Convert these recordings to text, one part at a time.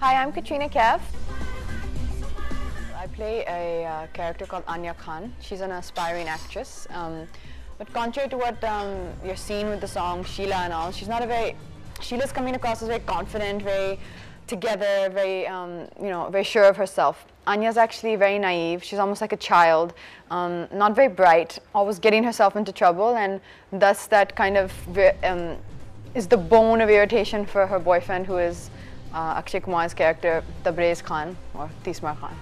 Hi, I'm Katrina Kaif. I play a uh, character called Anya Khan. She's an aspiring actress. Um, but contrary to what um, you're seeing with the song Sheila and all, she's not a very, Sheila's coming across as very confident, very together, very um, you know, very sure of herself. Anya's actually very naive. She's almost like a child, um, not very bright, always getting herself into trouble, and thus that kind of um, is the bone of irritation for her boyfriend, who is uh, Akshay Kumar's character, Tabrez Khan or Tees Maar Khan.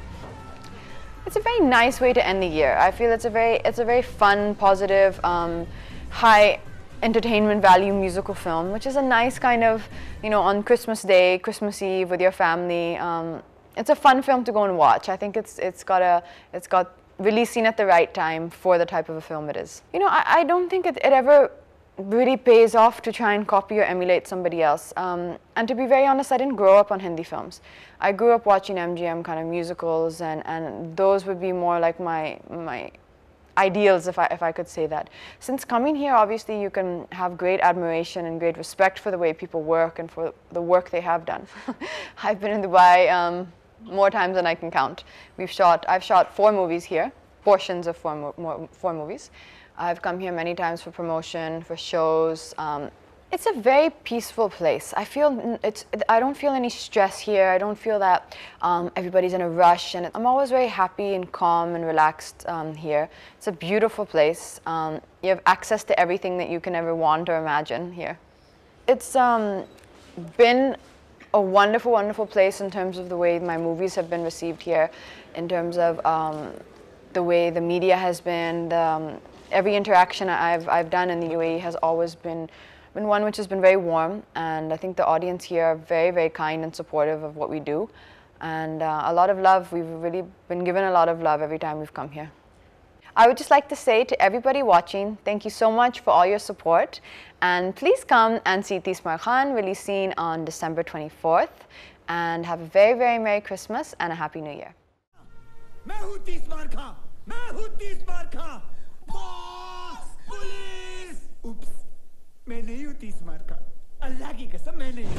It's a very nice way to end the year. I feel it's a very it's a very fun, positive, um, high entertainment value musical film, which is a nice kind of you know on Christmas Day, Christmas Eve with your family. Um, it's a fun film to go and watch. I think it's it's got a it's got releasing at the right time for the type of a film it is. You know, I, I don't think it, it ever really pays off to try and copy or emulate somebody else. Um, and to be very honest, I didn't grow up on Hindi films. I grew up watching MGM kind of musicals, and, and those would be more like my, my ideals, if I, if I could say that. Since coming here, obviously, you can have great admiration and great respect for the way people work and for the work they have done. I've been in Dubai um, more times than I can count. We've shot, I've shot four movies here, portions of four, mo four movies. I've come here many times for promotion, for shows. Um, it's a very peaceful place. I feel it's. I don't feel any stress here. I don't feel that um, everybody's in a rush, and I'm always very happy and calm and relaxed um, here. It's a beautiful place. Um, you have access to everything that you can ever want or imagine here. It's um, been a wonderful, wonderful place in terms of the way my movies have been received here, in terms of um, the way the media has been. The, um, every interaction I've, I've done in the UAE has always been, been one which has been very warm. And I think the audience here are very, very kind and supportive of what we do. And uh, a lot of love. We've really been given a lot of love every time we've come here. I would just like to say to everybody watching, thank you so much for all your support. And please come and see Tees Maar Khan, releasing on December 24th. And have a very, very Merry Christmas and a Happy New Year. मैं नहीं हूँ तीस मार का। अल्लाह की कसम मैं नहीं